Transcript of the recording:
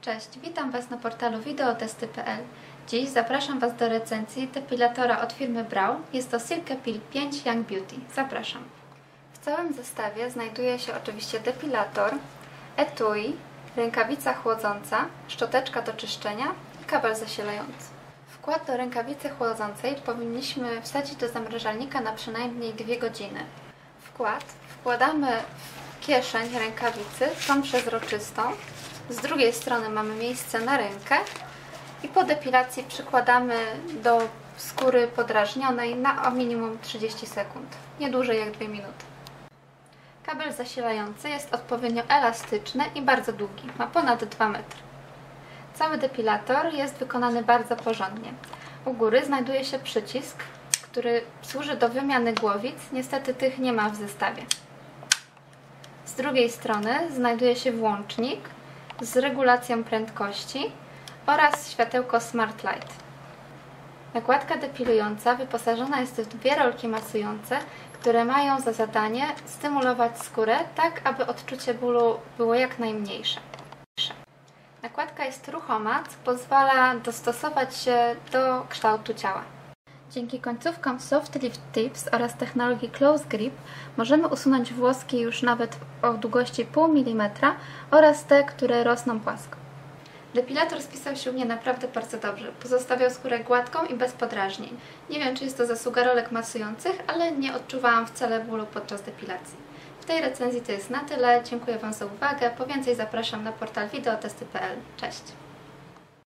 Cześć, witam Was na portalu wideotesty.pl. Dziś zapraszam Was do recenzji depilatora od firmy Brow. Jest to Silke Pil 5 Young Beauty. Zapraszam. W całym zestawie znajduje się oczywiście depilator, etui, rękawica chłodząca, szczoteczka do czyszczenia i kabel zasilający. Wkład do rękawicy chłodzącej powinniśmy wsadzić do zamrażalnika na przynajmniej 2 godziny. Wkład wkładamy w kieszeń rękawicy, tą przezroczystą. Z drugiej strony mamy miejsce na rękę i po depilacji przykładamy do skóry podrażnionej na minimum 30 sekund, nie dłużej jak 2 minuty. Kabel zasilający jest odpowiednio elastyczny i bardzo długi, ma ponad 2 metry. Cały depilator jest wykonany bardzo porządnie. U góry znajduje się przycisk, który służy do wymiany głowic, niestety tych nie ma w zestawie. Z drugiej strony znajduje się włącznik z regulacją prędkości oraz światełko Smart Light. Nakładka depilująca wyposażona jest w dwie rolki masujące, które mają za zadanie stymulować skórę tak, aby odczucie bólu było jak najmniejsze. Nakładka jest ruchoma, co pozwala dostosować się do kształtu ciała. Dzięki końcówkom Soft Lift Tips oraz technologii Close Grip możemy usunąć włoski już nawet o długości 0,5 mm oraz te, które rosną płasko. Depilator spisał się u mnie naprawdę bardzo dobrze. Pozostawiał skórę gładką i bez podrażnień. Nie wiem, czy jest to zasługa rolek masujących, ale nie odczuwałam wcale bólu podczas depilacji. W tej recenzji to jest na tyle. Dziękuję Wam za uwagę. Po więcej zapraszam na portal wideotesty.pl. Cześć!